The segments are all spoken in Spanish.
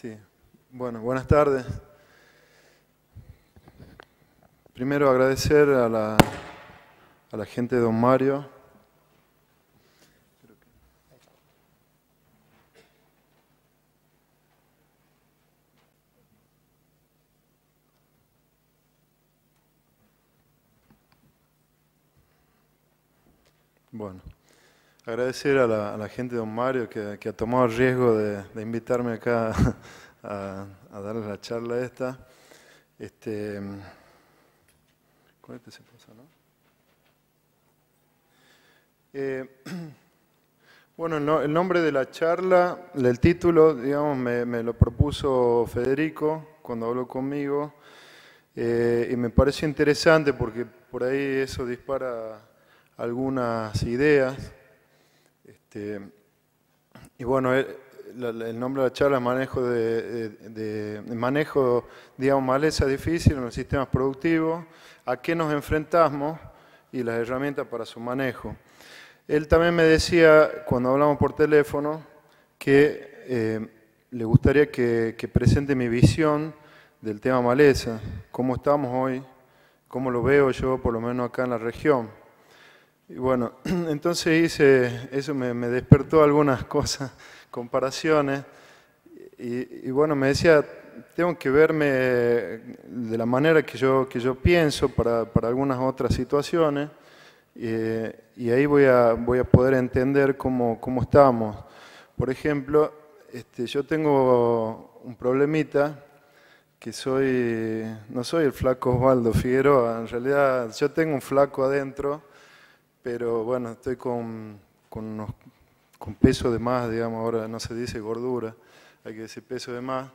Sí, bueno, buenas tardes. Primero agradecer a la, a la gente de Don Mario. Bueno, agradecer a la, gente de Don Mario que, ha tomado el riesgo de, invitarme acá a, a darles la charla esta. Este, este se pasa, ¿no? Eh, bueno, no- el nombre de la charla, el título, digamos, me, me lo propuso Federico cuando habló conmigo eh, y me pareció interesante porque por ahí eso dispara algunas ideas. Este, y bueno, el, la- el nombre de la charla manejo de, de- de- manejo, digamos, maleza difícil en los sistemas productivos, a qué nos enfrentamos y las herramientas para su manejo. Él también me decía, cuando hablamos por teléfono, que eh, le gustaría que, que presente mi visión del tema maleza, cómo estamos hoy, cómo lo veo yo, por lo menos acá en la región. Y bueno, entonces hice, eso me, despertó algunas cosas, comparaciones, y, y bueno, me decía, tengo que verme de la manera que yo, que yo pienso para, para algunas otras situaciones, eh, y ahí voy a, voy a poder entender cómo, cómo estamos. Por ejemplo, este, yo tengo un problemita que soy, no soy el flaco Osvaldo Figueroa, en realidad yo tengo un flaco adentro, pero bueno, estoy con, con, unos- con peso de más, digamos, ahora no se dice gordura, hay que decir peso de más.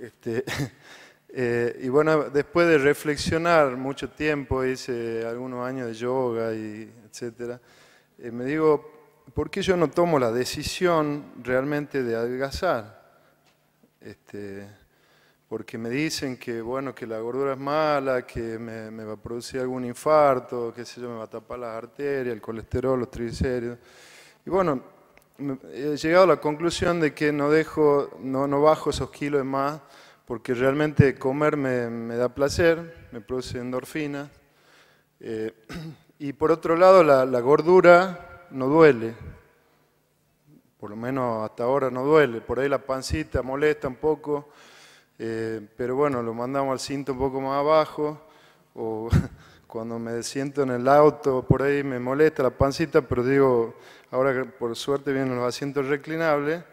Este, eh, y bueno, después de reflexionar mucho tiempo, hice algunos años de yoga y etcétera, eh, me digo, ¿por qué yo no tomo la decisión realmente de adelgazar? Este, porque me dicen que bueno que la gordura es mala, que me, me va a producir algún infarto, que sé yo, me va a tapar las arterias, el colesterol, los triglicéridos. Y bueno, he llegado a la conclusión de que no dejo, no, no bajo esos kilos de más, porque realmente comer me, me da placer, me produce endorfinas. Eh, y por otro lado, la, la gordura no duele, por lo menos hasta ahora no duele, por ahí la pancita molesta un poco, eh, pero bueno, lo mandamos al cinto un poco más abajo, o cuando me siento en el auto, por ahí me molesta la pancita, pero digo, ahora que por suerte vienen los asientos reclinables,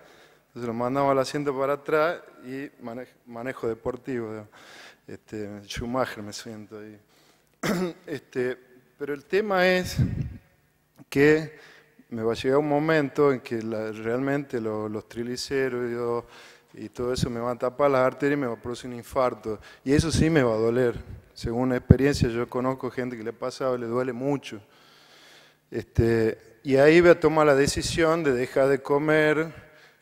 entonces lo mandamos al asiento para atrás y manejo, deportivo, este, Schumacher me siento ahí. Este, pero el tema es que me va a llegar un momento en que la- realmente lo- los triglicéridos y todo eso me va a tapar las arterias y me va a producir un infarto. Y eso sí me va a doler. Según experiencia, yo conozco gente que le ha pasado y le duele mucho. Este, y ahí voy a tomar la decisión de dejar de comer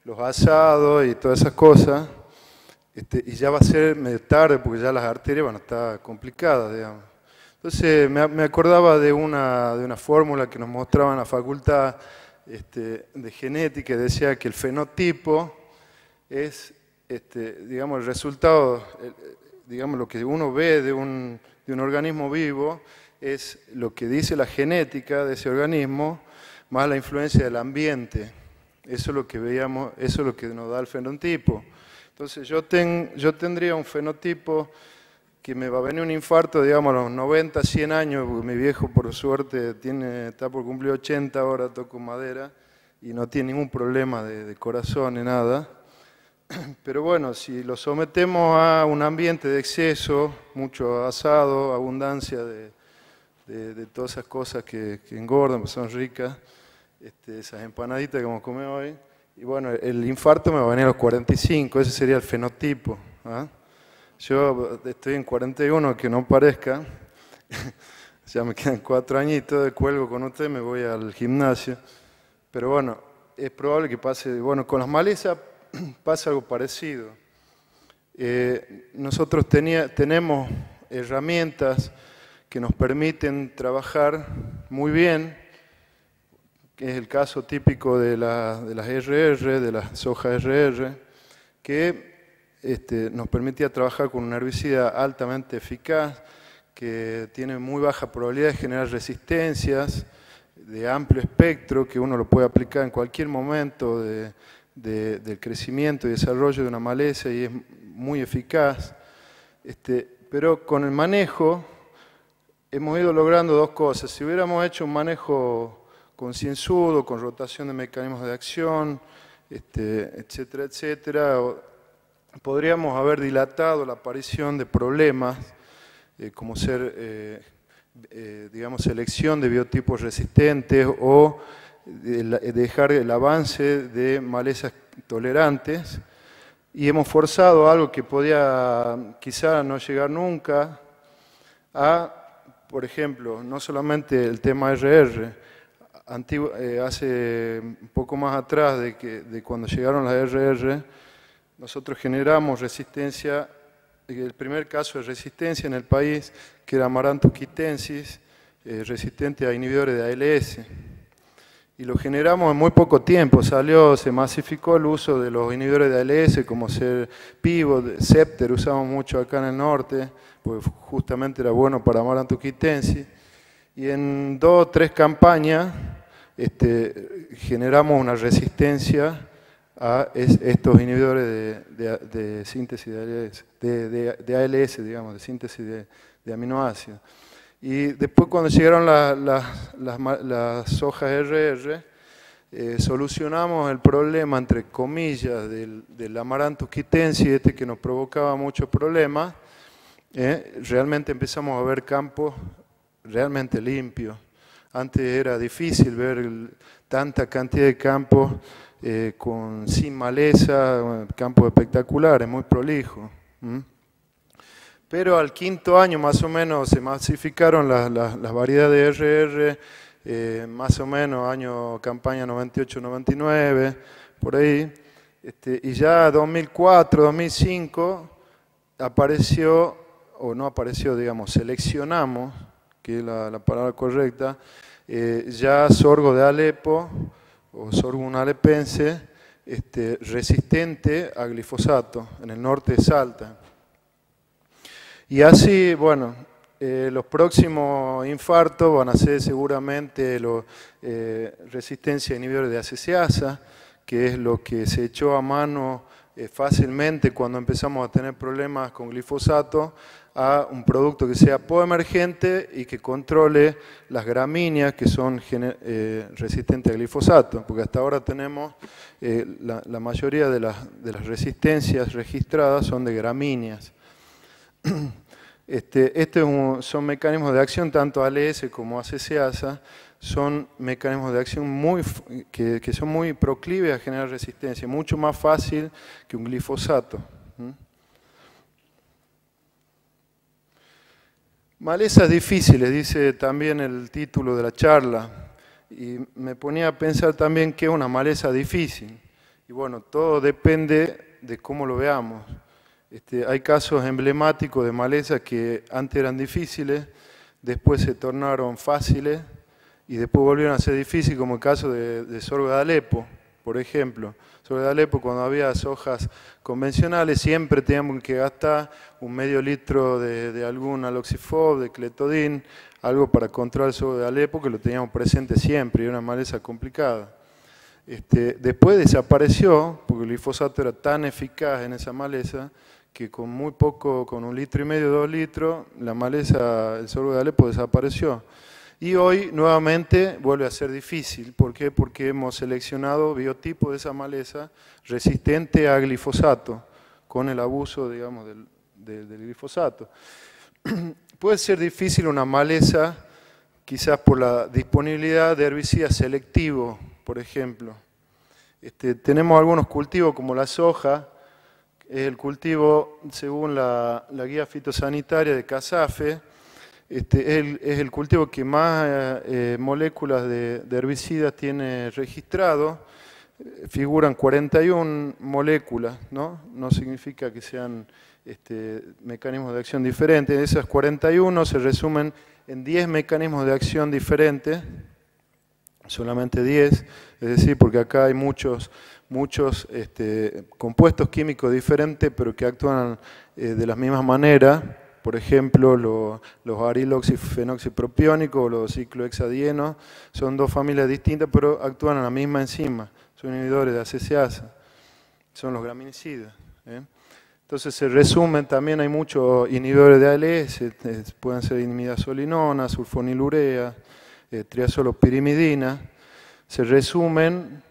los asados y todas esas cosas. Este, y ya va a ser medio tarde porque ya las arterias van a estar complicadas, digamos. Entonces me, me acordaba de una, de una fórmula que nos mostraba en la facultad este, de genética decía que el fenotipo es, este, digamos, el resultado, el- digamos, lo que uno ve de un, de un organismo vivo es lo que dice la genética de ese organismo más la influencia del ambiente. Eso es lo que veíamos, eso es lo que nos da el fenotipo. Entonces yo, ten- yo tendría un fenotipo que me va a venir un infarto, digamos, a los 90, 100 años, porque mi viejo, por suerte, tiene, está por cumplir 80 ahora, toco madera, y no tiene ningún problema de, de corazón ni nada. Pero bueno, si lo sometemos a un ambiente de exceso, mucho asado, abundancia de, de- todas esas cosas que, que engordan, pues son ricas, este, esas empanaditas que a comer hoy, y bueno, el infarto me va a venir a los 45, ese sería el fenotipo. ¿ah? Yo estoy en 41, que no parezca, ya me quedan cuatro añitos de cuelgo con usted, me voy al gimnasio, pero bueno, es probable que pase, bueno, con las malezas pasa algo parecido. Eh, nosotros tenemos herramientas que nos permiten trabajar muy bien, que es el caso típico de, la- de las RR, de las soja RR, que este, nos permitía trabajar con un herbicida altamente eficaz, que tiene muy baja probabilidad de generar resistencias, de amplio espectro, que uno lo puede aplicar en cualquier momento del crecimiento y desarrollo de una maleza y es muy eficaz. Este, pero con el manejo hemos ido logrando dos cosas. Si hubiéramos hecho un manejo concienzudo, con rotación de mecanismos de acción, este, etcétera, etcétera, podríamos haber dilatado la aparición de problemas eh, como ser, eh, eh, digamos, selección de biotipos resistentes o dejar el avance de malezas tolerantes y hemos forzado algo que podía quizá no llegar nunca a, por ejemplo, no solamente el tema RR, hace un poco más atrás de, que, de cuando llegaron las RR, nosotros generamos resistencia, el primer caso de resistencia en el país, que era Amaranthus quitensis, eh, resistente a inhibidores de ALS. Y lo generamos en muy poco tiempo, salió, se masificó el uso de los inhibidores de ALS, como ser Pivot, Scepter, usamos mucho acá en el norte, porque justamente era bueno para Amaranthus quitensis. Y en dos o tres campañas este, generamos una resistencia a estos inhibidores de, síntesis de ALS, digamos, de síntesis de, aminoácidos. Y después cuando llegaron las hojas RR, eh, solucionamos el problema, entre comillas, del, del Amaranthus quitensis, este que nos provocaba muchos problemas. Eh, realmente empezamos a ver campos realmente limpios. Antes era difícil ver tanta cantidad de campos eh, con, sin maleza, campos espectaculares, muy prolijo. Pero al quinto año más o menos se masificaron las, variedades de RR, eh, más o menos año campaña 98-99, por ahí. Este, y ya 2004, 2005 apareció, o no apareció, digamos, seleccionamos, que es la, palabra correcta, eh, ya sorgo de Alepo, o sorghum alepense, este, resistente a glifosato en el norte de Salta. Y así, bueno, eh, los próximos infartos van a ser seguramente la eh, resistencia a inhibidores de ACCasa, que es lo que se echó a mano eh, fácilmente cuando empezamos a tener problemas con glifosato, a un producto que sea poemergente y que controle las gramíneas que son eh, resistentes a glifosato, porque hasta ahora tenemos, la, mayoría de las, resistencias registradas son de gramíneas. Este, estos son mecanismos de acción, tanto ALS como ACCASA, son mecanismos de acción muy, que, son muy proclives a generar resistencia, mucho más fácil que un glifosato. Malezas difíciles, dice también el título de la charla, y me ponía a pensar también qué es una maleza difícil. Y bueno, todo depende de cómo lo veamos. Este, hay casos emblemáticos de malezas que antes eran difíciles, después se tornaron fáciles y después volvieron a ser difíciles, como el caso de, de sorgo de Alepo, por ejemplo sobre Alepo, cuando había sojas convencionales, siempre teníamos que gastar un medio litro de, algún aloxifob, de cletodín, algo para controlar el soja de Alepo, que lo teníamos presente siempre, y era una maleza complicada. Este, después desapareció, porque el glifosato era tan eficaz en esa maleza, que con muy poco, con un litro y medio, dos litros, la maleza, el sorgo de Alepo desapareció. Y hoy nuevamente vuelve a ser difícil. ¿Por qué? Porque hemos seleccionado biotipo de esa maleza resistente a glifosato, con el abuso, digamos, del, glifosato. Puede ser difícil una maleza, quizás por la disponibilidad de herbicidas selectivos, por ejemplo. Este, tenemos algunos cultivos como la soja, el cultivo según la, la guía fitosanitaria de CASAFE, este, es, el, cultivo que más eh, moléculas de, herbicidas tiene registrado. Figuran 41 moléculas, ¿no? No significa que sean este, mecanismos de acción diferentes. Esas 41 se resumen en 10 mecanismos de acción diferentes, solamente 10, es decir, porque acá hay muchos, muchos este, compuestos químicos diferentes, pero que actúan eh, de la misma manera. Por ejemplo, los ariloxifenoxipropiónicos o los ciclohexadienos son dos familias distintas, pero actúan en la misma enzima. Son inhibidores de ACCasa. Son los graminicidas. ¿eh? Entonces se resumen, también hay muchos inhibidores de ALS, pueden ser imidazolinona, sulfonilurea, eh. Se resumen,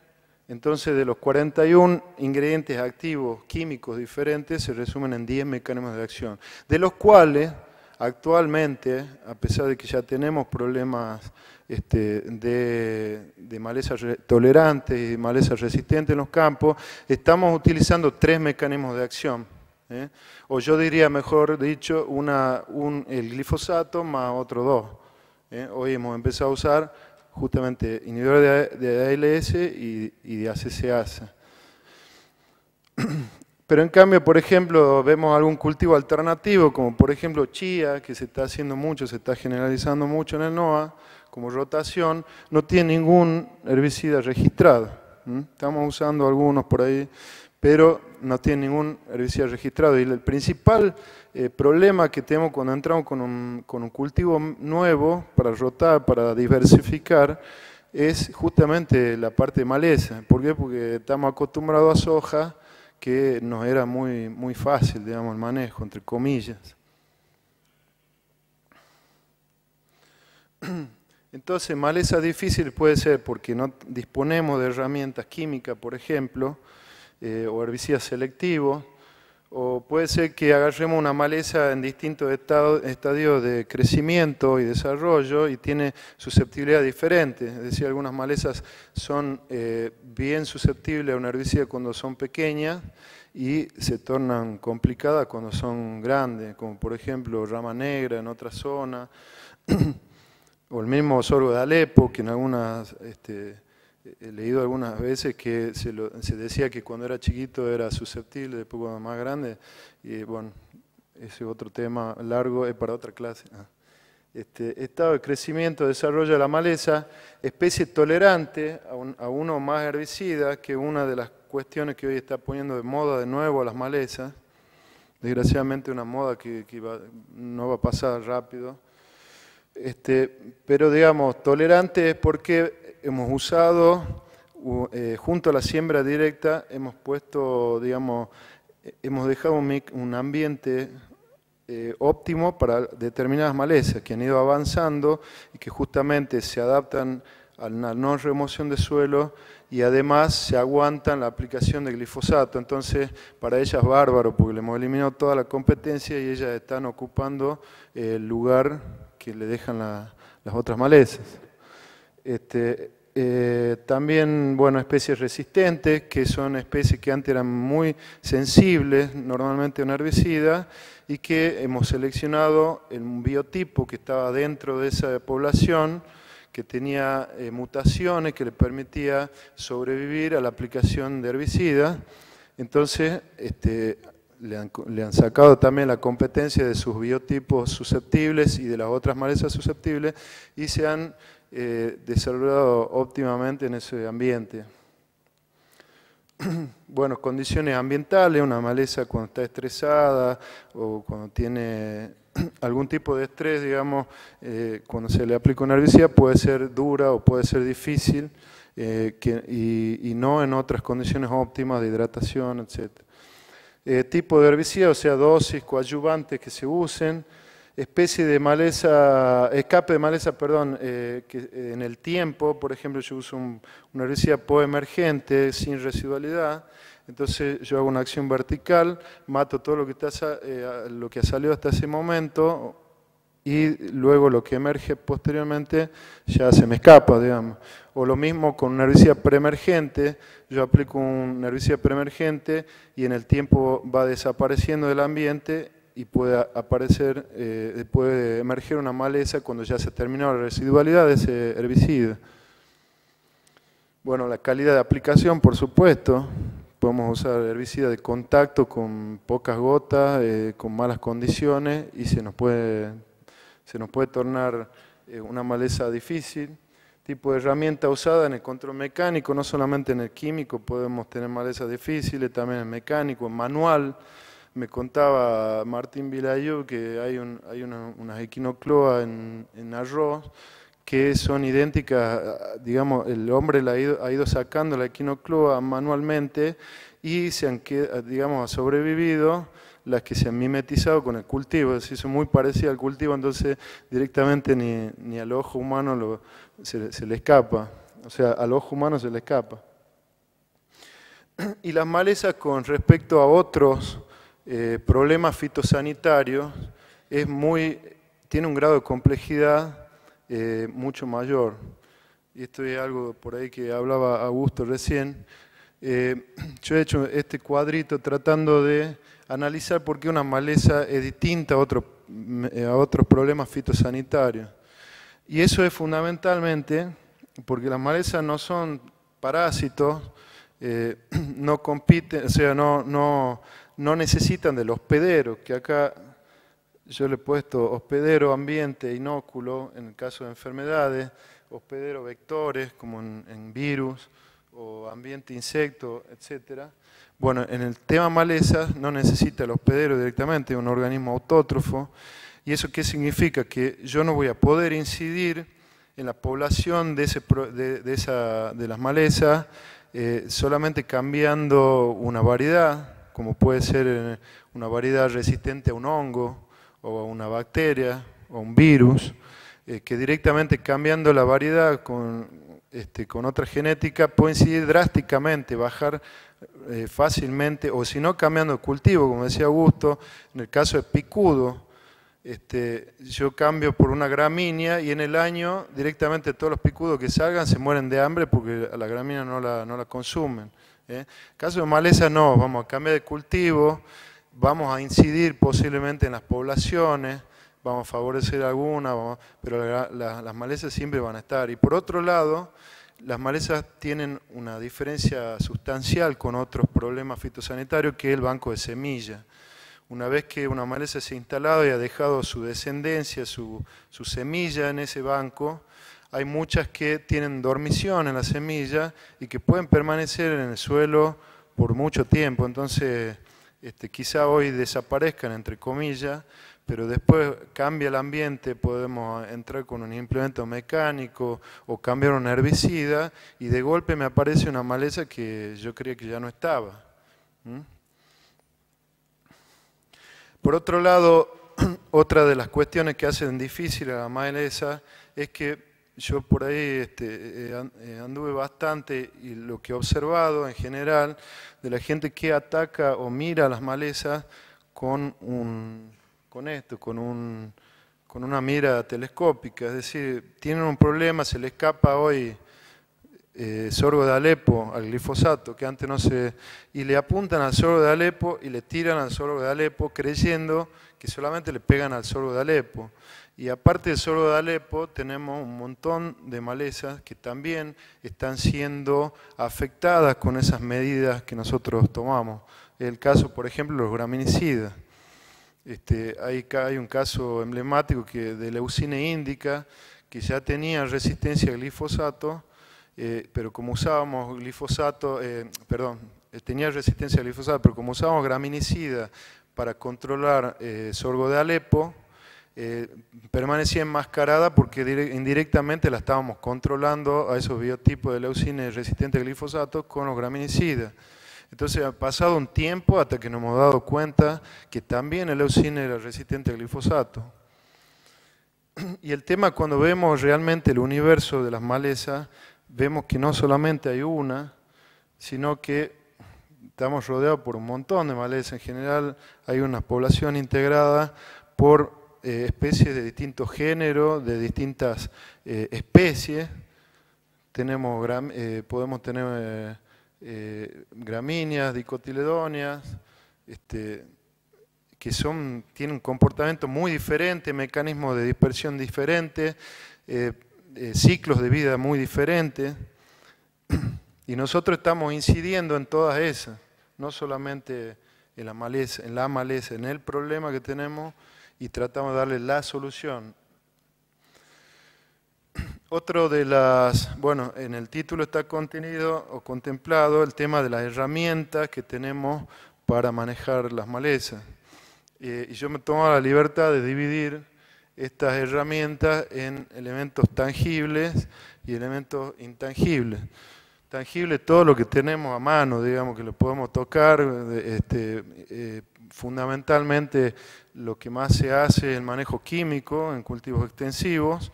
entonces de los 41 ingredientes activos químicos diferentes, se resumen en 10 mecanismos de acción, de los cuales actualmente, a pesar de que ya tenemos problemas este, de, de malezas tolerantes y malezas resistentes en los campos, estamos utilizando tres mecanismos de acción. ¿eh? O yo diría, mejor dicho, una, un, el glifosato más otro dos. ¿eh? Hoy hemos empezado a usar justamente inhibidores de, ALS y, y de ACCasa. Pero en cambio, por ejemplo, vemos algún cultivo alternativo, como por ejemplo chía, que se está haciendo mucho, se está generalizando mucho en el NOA, como rotación, no tiene ningún herbicida registrado. Estamos usando algunos por ahí pero no tiene ningún herbicida registrado. Y el principal eh, problema que tenemos cuando entramos con un, cultivo nuevo para rotar, para diversificar, es justamente la parte de maleza. ¿Por qué? Porque estamos acostumbrados a soja, que nos era muy, muy fácil, digamos, el manejo, entre comillas. Entonces, maleza difícil puede ser porque no disponemos de herramientas químicas, por ejemplo, eh, o herbicidas selectivos, o puede ser que agarremos una maleza en distintos estadios de crecimiento y desarrollo y tiene susceptibilidad diferente, es decir, algunas malezas son eh, bien susceptibles a un herbicida cuando son pequeñas y se tornan complicadas cuando son grandes, como por ejemplo rama negra en otra zona, o el mismo sorgo de Alepo, que en algunas este, he leído algunas veces que se, decía que cuando era chiquito era susceptible, después cuando más grande, y bueno, ese otro tema largo es para otra clase. Este, estado de crecimiento, desarrollo de la maleza, especie tolerante a, uno más herbicida, que una de las cuestiones que hoy está poniendo de moda de nuevo a las malezas, desgraciadamente una moda que, no va a pasar rápido, este, pero digamos, tolerante es porque hemos usado, eh, junto a la siembra directa, hemos puesto, digamos, eh, hemos dejado un, ambiente eh, óptimo para determinadas malezas que han ido avanzando y que justamente se adaptan a la no remoción de suelo y además se aguantan la aplicación de glifosato. Entonces, para ellas es bárbaro porque le hemos eliminado toda la competencia y ellas están ocupando el lugar que le dejan las otras malezas. Este, eh, también, bueno, especies resistentes, que son especies que antes eran muy sensibles, normalmente a un herbicida, y que hemos seleccionado un biotipo que estaba dentro de esa población, que tenía eh, mutaciones que le permitía sobrevivir a la aplicación de herbicida. Entonces, este, le han, le han, sacado también la competencia de sus biotipos susceptibles y de las otras malezas susceptibles y se han eh, desarrollado óptimamente en ese ambiente. Bueno, condiciones ambientales, una maleza cuando está estresada o cuando tiene algún tipo de estrés, digamos, eh, cuando se le aplica una herbicida puede ser dura o puede ser difícil eh, y, no en otras condiciones óptimas de hidratación, etc. tipo de herbicida, o sea, dosis, coadyuvantes que se usen, especie de maleza, escape de maleza, perdón, eh, que eh, en el tiempo, por ejemplo, yo uso una herbicida poemergente sin residualidad, entonces yo hago una acción vertical, mato todo lo que, está, eh, lo que ha salido hasta ese momento y luego lo que emerge posteriormente ya se me escapa, digamos. O lo mismo con una herbicida preemergente, yo aplico una herbicida preemergente y en el tiempo va desapareciendo del ambiente y puede aparecer, eh, puede emerger una maleza cuando ya se terminó la residualidad de ese herbicida. Bueno, la calidad de aplicación, por supuesto, podemos usar herbicida de contacto con pocas gotas, eh, con malas condiciones y se nos puede, se nos puede tornar eh, una maleza difícil. tipo de herramienta usada en el control mecánico, no solamente en el químico, podemos tener malezas difíciles, también en mecánico, en manual. Me contaba Martín Vilayú que hay, un, hay una, unas equinocloa en, en, arroz que son idénticas, digamos, el hombre la ha, ido, ha ido sacando la equinocloa manualmente y se han, digamos, ha sobrevivido las que se han mimetizado con el cultivo, es decir, son muy parecidas al cultivo, entonces directamente ni, ni al ojo humano se, se, le escapa, o sea, al ojo humano se le escapa. Y las malezas con respecto a otros eh, problemas fitosanitarios es muy, tiene un grado de complejidad eh, mucho mayor. Y esto es algo por ahí que hablaba Augusto recién. Eh, yo he hecho este cuadrito tratando de analizar por qué una maleza es distinta a, otro, a otros problemas fitosanitarios. Y eso es fundamentalmente porque las malezas no son parásitos, eh, no compiten, o sea, no, no necesitan del hospedero, que acá yo le he puesto hospedero, ambiente, inóculo, en el caso de enfermedades, hospedero, vectores, como en, virus, o ambiente, insecto, etcétera. Bueno, en el tema malezas no necesita el hospedero directamente, es un organismo autótrofo. ¿Y eso qué significa? Que yo no voy a poder incidir en la población de, ese, de, de, esa, de las malezas eh, solamente cambiando una variedad, como puede ser una variedad resistente a un hongo o a una bacteria o un virus, eh, que directamente cambiando la variedad con, este, con otra genética puede incidir drásticamente, bajar eh, fácilmente, o si no cambiando el cultivo, como decía Augusto, en el caso de picudo, este, yo cambio por una gramínea y en el año directamente todos los picudos que salgan se mueren de hambre porque a la gramínea no la, no la consumen. ¿Eh? Caso de maleza no, vamos a cambiar de cultivo, vamos a incidir posiblemente en las poblaciones, vamos a favorecer alguna, pero la, la, las malezas siempre van a estar. Y por otro lado, las malezas tienen una diferencia sustancial con otros problemas fitosanitarios que es el banco de semillas. Una vez que una maleza se ha instalado y ha dejado su descendencia, su, su semilla en ese banco, hay muchas que tienen dormición en la semilla y que pueden permanecer en el suelo por mucho tiempo. Entonces, este, quizá hoy desaparezcan, entre comillas, pero después cambia el ambiente, podemos entrar con un implemento mecánico o cambiar un herbicida y de golpe me aparece una maleza que yo creía que ya no estaba. Por otro lado, otra de las cuestiones que hacen difícil a la maleza es que yo por ahí este, eh, eh, anduve bastante y lo que he observado en general de la gente que ataca o mira las malezas con un con esto, con, un, con una mira telescópica, es decir, tienen un problema, se le escapa hoy eh, sorgo de Alepo, al glifosato, que antes no se... y le apuntan al sorgo de Alepo y le tiran al sorgo de Alepo creyendo que solamente le pegan al sorgo de Alepo. Y aparte del sorgo de Alepo tenemos un montón de malezas que también están siendo afectadas con esas medidas que nosotros tomamos. El caso, por ejemplo, los graminicidas. Este, hay, hay, un caso emblemático que de leucina índica que ya tenía resistencia al glifosato, eh, pero como usábamos glifosato, eh, perdón, eh, tenía resistencia al glifosato, pero como usábamos graminicida para controlar sorgo de Alepo, permanecía enmascarada porque indirectamente la estábamos controlando a esos biotipos de leucina resistente al glifosato con los graminicidas. Entonces ha pasado un tiempo hasta que nos hemos dado cuenta que también el leucina era resistente al glifosato. Y el tema cuando vemos realmente el universo de las malezas, vemos que no solamente hay una, sino que estamos rodeados por un montón de malezas. En general hay una población integrada por eh, especies de distintos géneros, de distintas eh, especies. Tenemos, eh, podemos tener gramíneas, dicotiledonias, este, que son, tienen un comportamiento muy diferente, mecanismos de dispersión diferentes, ciclos de vida muy diferentes. Y nosotros estamos incidiendo en todas esas, no solamente en la maleza, en la maleza, en el problema que tenemos y tratamos de darle la solución. Otro de las, bueno, en el título está contenido o contemplado el tema de las herramientas que tenemos para manejar las malezas. Eh, y yo me tomo la libertad de dividir estas herramientas en elementos tangibles y elementos intangibles. Tangible todo lo que tenemos a mano, digamos, que lo podemos tocar, este, eh, fundamentalmente lo que más se hace es el manejo químico en cultivos extensivos,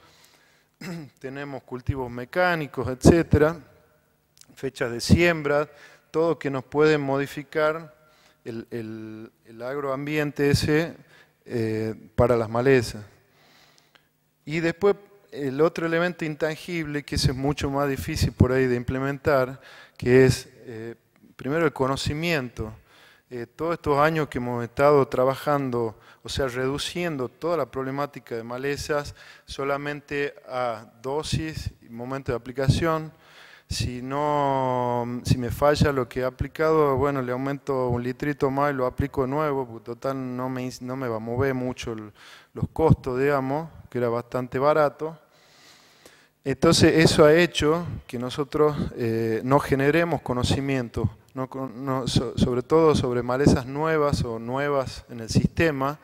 tenemos cultivos mecánicos, etcétera, fechas de siembra, todo que nos puede modificar el, agroambiente ese eh, para las malezas. Y después el otro elemento intangible, que es mucho más difícil por ahí de implementar, que es eh, primero el conocimiento. Eh, todos estos años que hemos estado trabajando, o sea, reduciendo toda la problemática de malezas solamente a dosis y momento de aplicación, si no, si me falla lo que he aplicado, bueno, le aumento un litrito más y lo aplico nuevo, porque total no me, no me va a mover mucho los costos, digamos, que era bastante barato. Entonces eso ha hecho que nosotros eh, no generemos conocimiento, sobre todo sobre malezas nuevas o nuevas en el sistema,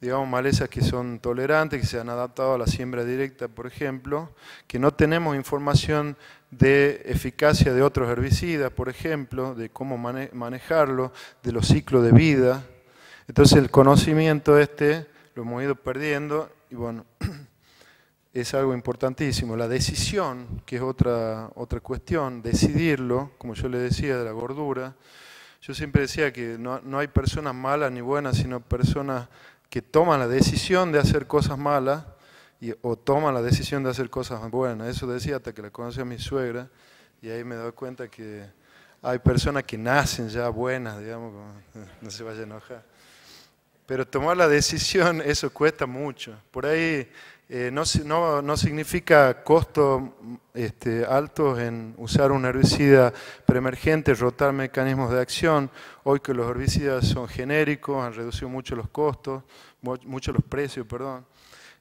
digamos, malezas que son tolerantes, que se han adaptado a la siembra directa, por ejemplo, que no tenemos información de eficacia de otros herbicidas, por ejemplo, de cómo manejarlo, de los ciclos de vida. Entonces el conocimiento este lo hemos ido perdiendo y bueno, es algo importantísimo. La decisión, que es otra, otra cuestión, decidirlo, como yo le decía, de la gordura. Yo siempre decía que no, no hay personas malas ni buenas, sino personas que toman la decisión de hacer cosas malas y, o toman la decisión de hacer cosas buenas. Eso decía hasta que la conocí a mi suegra y ahí me doy cuenta que hay personas que nacen ya buenas, digamos, no se vaya a enojar. Pero tomar la decisión, eso cuesta mucho. Por ahí eh, no, no, no, significa costos este, altos en usar un herbicida preemergente, rotar mecanismos de acción. Hoy que los herbicidas son genéricos, han reducido mucho los costos, mucho los precios, perdón.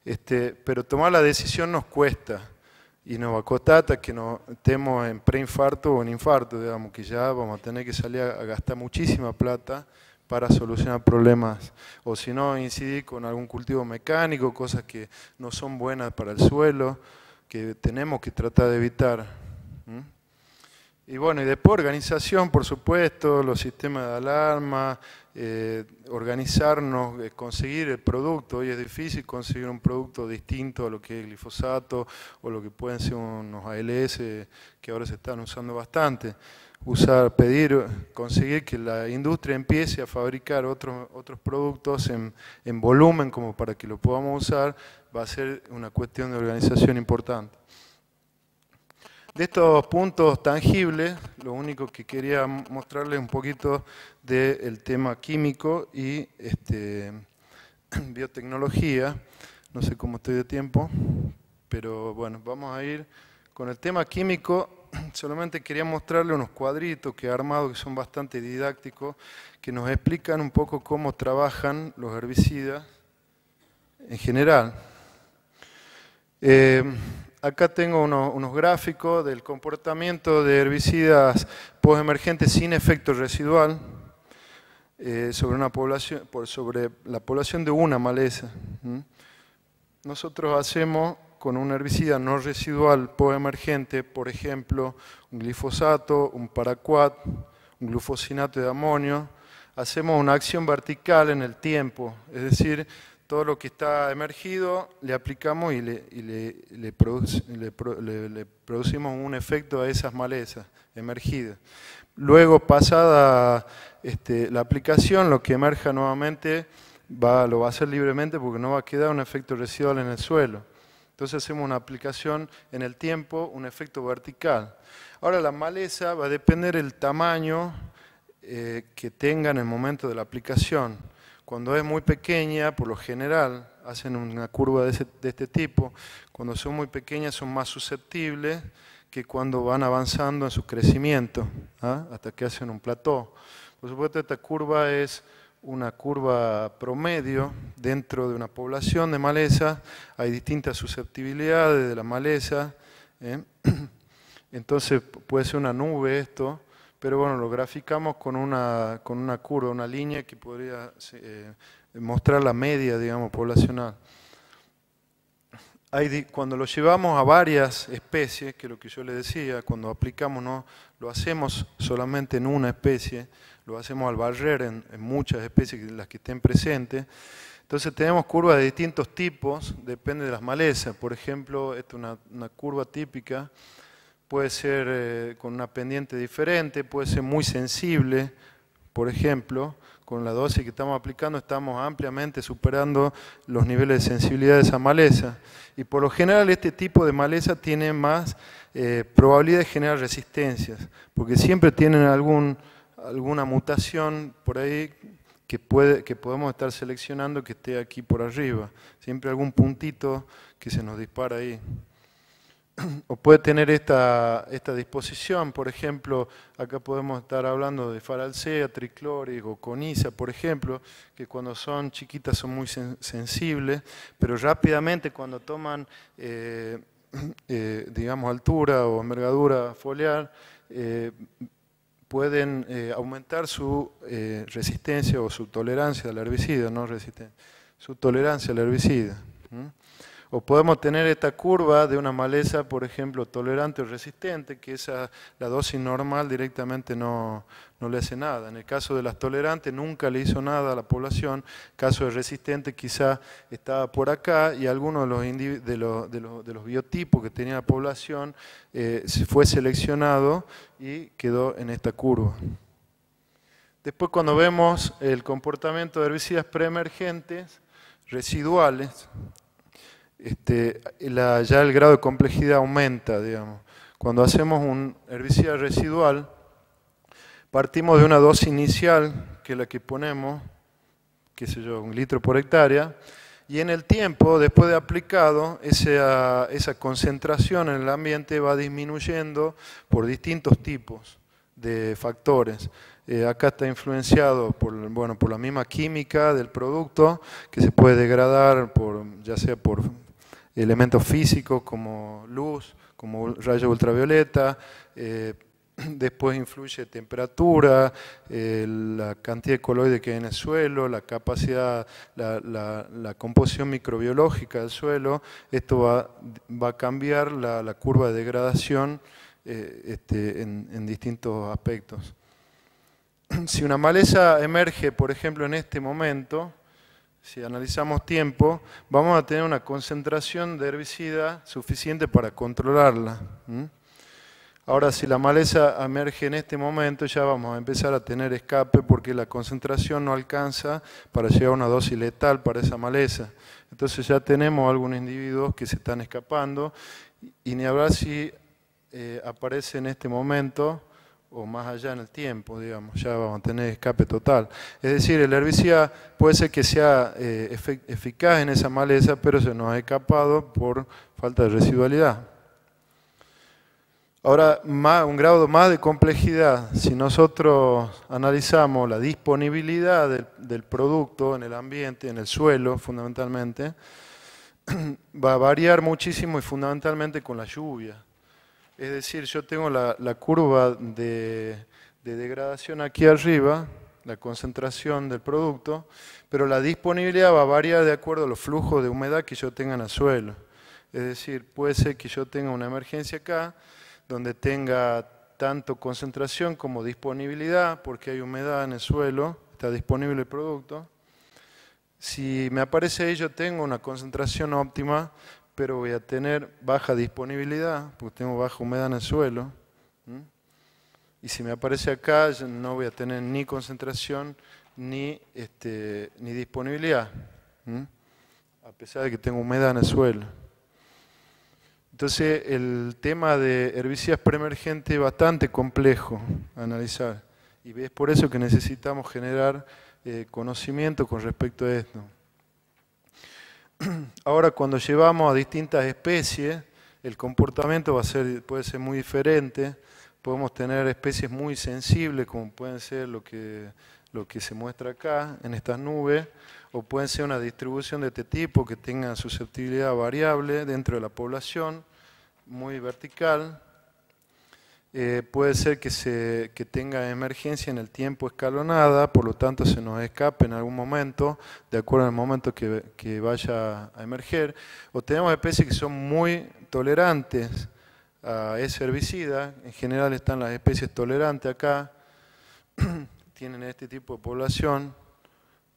Este, pero tomar la decisión nos cuesta y nos va a costar hasta que nos estemos en preinfarto o en infarto, digamos, que ya vamos a tener que salir a gastar muchísima plata para solucionar problemas, o si no, incidir con algún cultivo mecánico, cosas que no son buenas para el suelo, que tenemos que tratar de evitar. Y bueno, y después organización, por supuesto, los sistemas de alarma, eh, organizarnos, eh, conseguir el producto. Hoy es difícil conseguir un producto distinto a lo que es glifosato o lo que pueden ser unos ALS que ahora se están usando bastante usar, pedir, conseguir que la industria empiece a fabricar otros, otros productos en, en volumen como para que lo podamos usar, va a ser una cuestión de organización importante. De estos puntos tangibles, lo único que quería mostrarles un poquito del tema químico y este, biotecnología. No sé cómo estoy de tiempo, pero bueno, vamos a ir con el tema químico solamente quería mostrarle unos cuadritos que he armado que son bastante didácticos, que nos explican un poco cómo trabajan los herbicidas en general. Eh, acá tengo unos, gráficos del comportamiento de herbicidas postemergentes sin efecto residual eh, sobre, una población, sobre la población de una maleza. Nosotros hacemos con un herbicida no residual poemergente, por ejemplo, un glifosato, un paraquat, un glufosinato de amonio, hacemos una acción vertical en el tiempo, es decir, todo lo que está emergido le aplicamos y le, producimos un efecto a esas malezas emergidas. Luego, pasada este, la aplicación, lo que emerja nuevamente va, lo va a hacer libremente porque no va a quedar un efecto residual en el suelo. Entonces hacemos una aplicación en el tiempo, un efecto vertical. Ahora la maleza va a depender del tamaño eh, que tenga en el momento de la aplicación. Cuando es muy pequeña, por lo general, hacen una curva de, este tipo. Cuando son muy pequeñas son más susceptibles que cuando van avanzando en su crecimiento, ¿ah? hasta que hacen un plató. Por supuesto, esta curva es una curva promedio dentro de una población de maleza, hay distintas susceptibilidades de la maleza, ¿eh? entonces puede ser una nube esto, pero bueno, lo graficamos con una, con una curva, una línea que podría eh, mostrar la media, digamos, poblacional. cuando lo llevamos a varias especies, que es lo que yo le decía, cuando aplicamos, no lo hacemos solamente en una especie, lo hacemos al barrer en, muchas especies, las que estén presentes. Entonces tenemos curvas de distintos tipos, depende de las malezas. Por ejemplo, esta es una, curva típica, puede ser eh, con una pendiente diferente, puede ser muy sensible, por ejemplo, con la dosis que estamos aplicando estamos ampliamente superando los niveles de sensibilidad de esa maleza. Y por lo general este tipo de maleza tiene más eh, probabilidad de generar resistencias, porque siempre tienen algún alguna mutación por ahí que, puede, que podemos estar seleccionando que esté aquí por arriba. Siempre algún puntito que se nos dispara ahí. O puede tener esta, esta disposición, por ejemplo, acá podemos estar hablando de faralcea, triclórico, conisa, por ejemplo, que cuando son chiquitas son muy sensibles, pero rápidamente cuando toman, eh, eh, digamos, altura o envergadura foliar, eh, pueden eh, aumentar su eh, resistencia o su tolerancia al herbicida, no resistencia, su tolerancia al herbicida. O podemos tener esta curva de una maleza, por ejemplo, tolerante o resistente, que esa, la dosis normal directamente no, le hace nada. En el caso de las tolerantes nunca le hizo nada a la población, caso de resistente quizá estaba por acá y alguno de los, de los, de los, biotipos que tenía la población eh, fue seleccionado y quedó en esta curva. Después cuando vemos el comportamiento de herbicidas preemergentes, residuales, este, ya el grado de complejidad aumenta, digamos. Cuando hacemos un herbicida residual, partimos de una dosis inicial, que es la que ponemos, qué sé yo, un litro por hectárea, y en el tiempo, después de aplicado, esa, esa concentración en el ambiente va disminuyendo por distintos tipos de factores. Eh, acá está influenciado por, bueno, por la misma química del producto, que se puede degradar por, ya sea por elementos físicos como luz, como rayo ultravioleta, eh, después influye temperatura, eh, la cantidad de coloides que hay en el suelo, la capacidad, la, composición microbiológica del suelo, esto va, a cambiar la, curva de degradación eh, este, en distintos aspectos. Si una maleza emerge, por ejemplo, en este momento, si analizamos tiempo, vamos a tener una concentración de herbicida suficiente para controlarla. Ahora, si la maleza emerge en este momento, ya vamos a empezar a tener escape porque la concentración no alcanza para llegar a una dosis letal para esa maleza. Entonces ya tenemos algunos individuos que se están escapando y ni hablar si eh, aparece en este momento o más allá en el tiempo, digamos, ya vamos a tener escape total. Es decir, el herbicida puede ser que sea eh, eficaz en esa maleza, pero se nos ha escapado por falta de residualidad. Ahora, un grado más de complejidad, si nosotros analizamos la disponibilidad del, del producto en el ambiente, en el suelo fundamentalmente, va a variar muchísimo y fundamentalmente con la lluvia. Es decir, yo tengo la, curva de, degradación aquí arriba, la concentración del producto, pero la disponibilidad va a variar de acuerdo a los flujos de humedad que yo tenga en el suelo. Es decir, puede ser que yo tenga una emergencia acá, donde tenga tanto concentración como disponibilidad, porque hay humedad en el suelo, está disponible el producto. Si me aparece yo tengo una concentración óptima, pero voy a tener baja disponibilidad, porque tengo baja humedad en el suelo. Y si me aparece acá, no voy a tener ni concentración ni, este, ni disponibilidad, a pesar de que tengo humedad en el suelo. Entonces, el tema de herbicidas preemergentes es bastante complejo a analizar. Y es por eso que necesitamos generar eh, conocimiento con respecto a esto. Ahora, cuando llevamos a distintas especies, el comportamiento puede ser muy diferente. Podemos tener especies muy sensibles, como pueden ser lo que lo que se muestra acá en estas nubes, o pueden ser una distribución de este tipo que tenga susceptibilidad variable dentro de la población, muy vertical. Eh, puede ser que, se, que tenga emergencia en el tiempo escalonada, por lo tanto se nos escape en algún momento, de acuerdo al momento que, que vaya a emerger. O tenemos especies que son muy tolerantes a ese herbicida, en general están las especies tolerantes acá, tienen este tipo de población,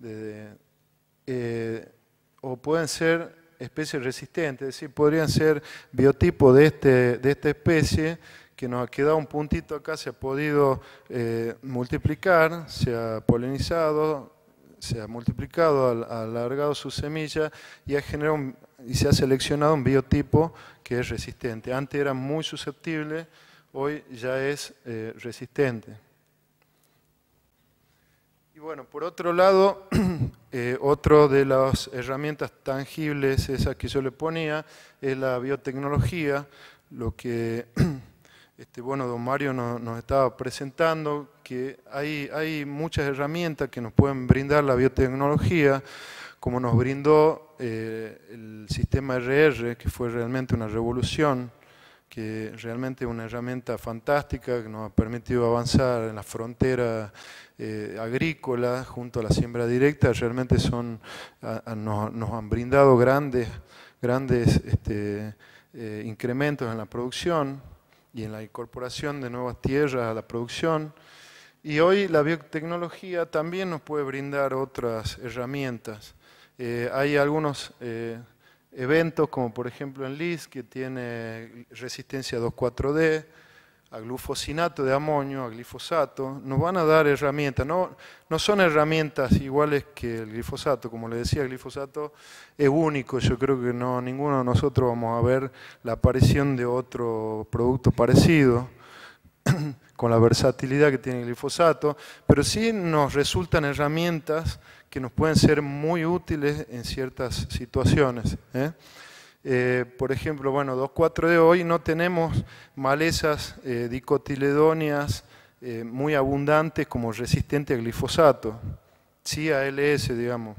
eh, o pueden ser especies resistentes, es decir, podrían ser biotipos de, este, de esta especie que nos ha quedado un puntito acá, se ha podido eh, multiplicar, se ha polinizado, se ha multiplicado, ha alargado su semilla y, ha generado y se ha seleccionado un biotipo que es resistente. Antes era muy susceptible, hoy ya es eh, resistente bueno, por otro lado, eh, otra de las herramientas tangibles, esas que yo le ponía, es la biotecnología, lo que este, bueno, don Mario nos, estaba presentando, que hay, hay muchas herramientas que nos pueden brindar la biotecnología, como nos brindó eh, el sistema RR, que fue realmente una revolución, que realmente es una herramienta fantástica que nos ha permitido avanzar en la frontera eh, agrícola junto a la siembra directa, realmente son, nos, han brindado grandes, grandes este, eh, incrementos en la producción y en la incorporación de nuevas tierras a la producción. Y hoy la biotecnología también nos puede brindar otras herramientas. Eh, hay algunos eventos como por ejemplo en LIS que tiene resistencia 2,4-D, a glufosinato de amonio, a glifosato, nos van a dar herramientas. No, no son herramientas iguales que el glifosato, como le decía, el glifosato es único, yo creo que no ninguno de nosotros vamos a ver la aparición de otro producto parecido con la versatilidad que tiene el glifosato, pero sí nos resultan herramientas que nos pueden ser muy útiles en ciertas situaciones. ¿eh? Eh, por ejemplo, bueno, 2,4-D hoy no tenemos malezas eh, dicotiledóneas muy abundantes como resistentes a glifosato, sí a LS, digamos,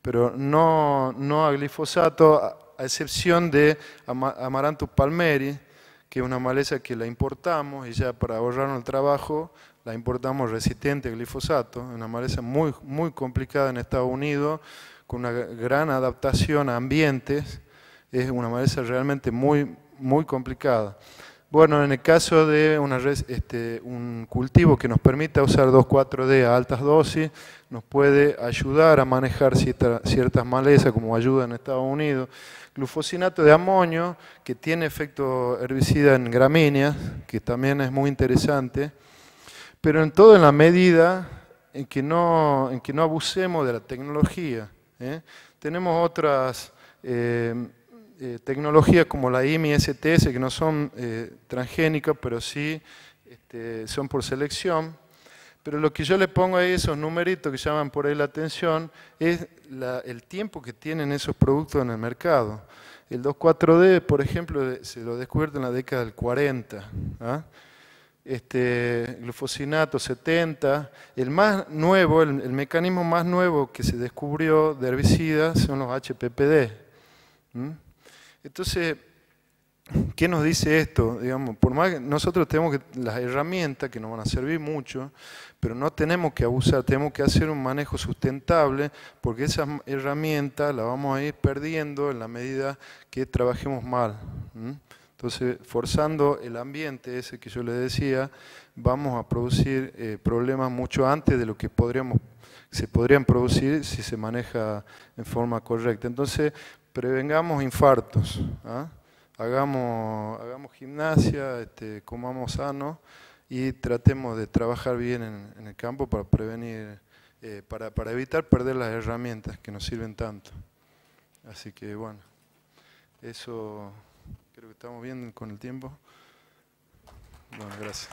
pero no, no a glifosato, a, excepción de Amaranthus palmeri, que es una maleza que la importamos y ya para ahorrarnos el trabajo la importamos resistente a glifosato, una maleza muy, muy complicada en Estados Unidos, con una gran adaptación a ambientes, es una maleza realmente muy, muy complicada. Bueno, en el caso de este, un cultivo que nos permita usar 2,4-D a altas dosis, nos puede ayudar a manejar ciertas malezas, como ayuda en Estados Unidos. Glufosinato de amonio, que tiene efecto herbicida en gramíneas, que también es muy interesante pero en todo en la medida en que no, en que no abusemos de la tecnología. ¿eh? Tenemos otras eh, eh, tecnologías como la IMI STS que no son transgénicas, pero sí este, son por selección. Pero lo que yo le pongo ahí, esos numeritos que llaman por ahí la atención, es el tiempo que tienen esos productos en el mercado. El 2,4-D, por ejemplo, se lo descubierto en la década del 40 este, glufosinato 70. El más nuevo, el, mecanismo más nuevo que se descubrió de herbicidas son los HPPD. Entonces, ¿qué nos dice esto? Digamos, por más que nosotros tenemos las herramientas que nos van a servir mucho, pero no tenemos que abusar, tenemos que hacer un manejo sustentable, porque esas herramientas las vamos a ir perdiendo en la medida que trabajemos mal. Entonces, forzando el ambiente ese que yo le decía, vamos a producir eh, problemas mucho antes de lo que podríamos, se podrían producir si se maneja en forma correcta. Entonces, prevengamos infartos, ¿ah? hagamos, hagamos gimnasia, este, comamos sano y tratemos de trabajar bien en, el campo para prevenir, eh, para, para evitar perder las herramientas que nos sirven tanto. Así que bueno, eso Creo que estamos bien con el tiempo. Bueno, gracias.